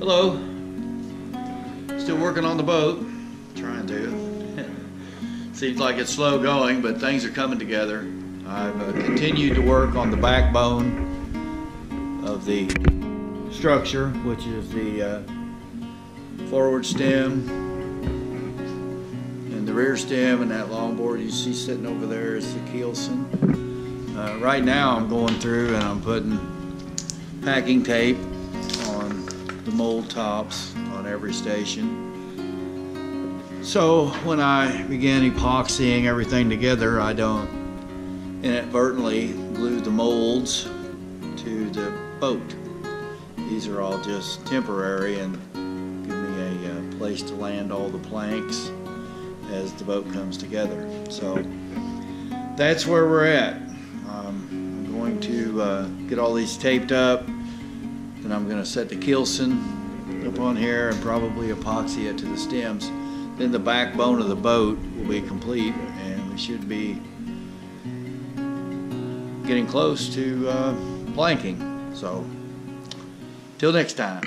Hello. Still working on the boat. Trying to. Seems like it's slow going, but things are coming together. I've uh, continued to work on the backbone of the structure, which is the uh, forward stem and the rear stem and that longboard you see sitting over there is the keelson. Uh, right now I'm going through and I'm putting packing tape the mold tops on every station. So when I began epoxying everything together, I don't inadvertently glue the molds to the boat. These are all just temporary and give me a uh, place to land all the planks as the boat comes together. So that's where we're at. Um, I'm going to uh, get all these taped up, then I'm going to set the keelson up on here and probably epoxy it to the stems. Then the backbone of the boat will be complete and we should be getting close to uh, planking. So, till next time.